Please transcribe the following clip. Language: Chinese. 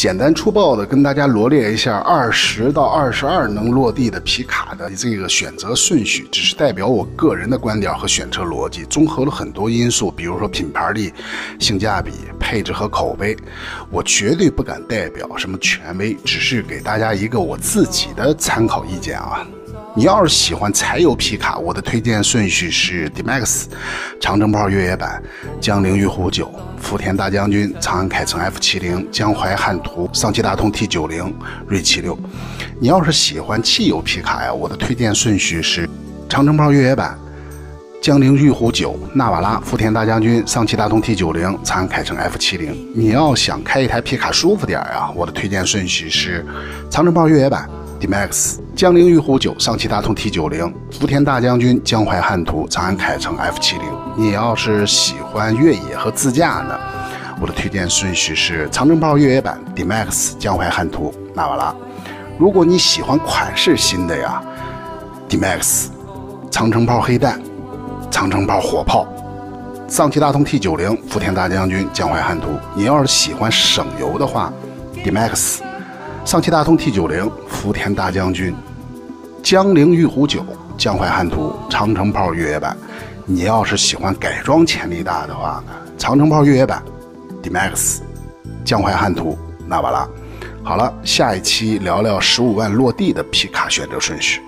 简单粗暴的跟大家罗列一下二十到二十二能落地的皮卡的这个选择顺序，只是代表我个人的观点和选车逻辑，综合了很多因素，比如说品牌力、性价比、配置和口碑，我绝对不敢代表什么权威，只是给大家一个我自己的参考意见啊。你要是喜欢柴油皮卡，我的推荐顺序是 D-Max、长城炮越野版、江铃玉虎九、福田大将军、长安凯程 F 七零、江淮汉途、上汽大通 T 九零、锐七六。你要是喜欢汽油皮卡呀，我的推荐顺序是长城炮越野版、江铃玉虎九、纳瓦拉、福田大将军、上汽大通 T 九零、长安凯程 F 七零。你要想开一台皮卡舒服点啊，我的推荐顺序是长城炮越野版。D-Max、江铃玉虎九、上汽大通 T 九零、福田大将军、江淮汉途、长安凯程 F 七零。你要是喜欢越野和自驾呢，我的推荐顺序是长城炮越野版、D-Max、江淮汉途、纳瓦拉。如果你喜欢款式新的呀，D-Max、长城炮黑弹、长城炮火炮、上汽大通 T 九零、福田大将军、江淮汉途。你要是喜欢省油的话，D-Max。上汽大通 T 九零、福田大将军、江铃玉虎九、江淮汉途、长城炮越野版。你要是喜欢改装潜力大的话呢，长城炮越野版、D-Max、江淮汉途、纳瓦拉。好了，下一期聊聊十五万落地的皮卡选择顺序。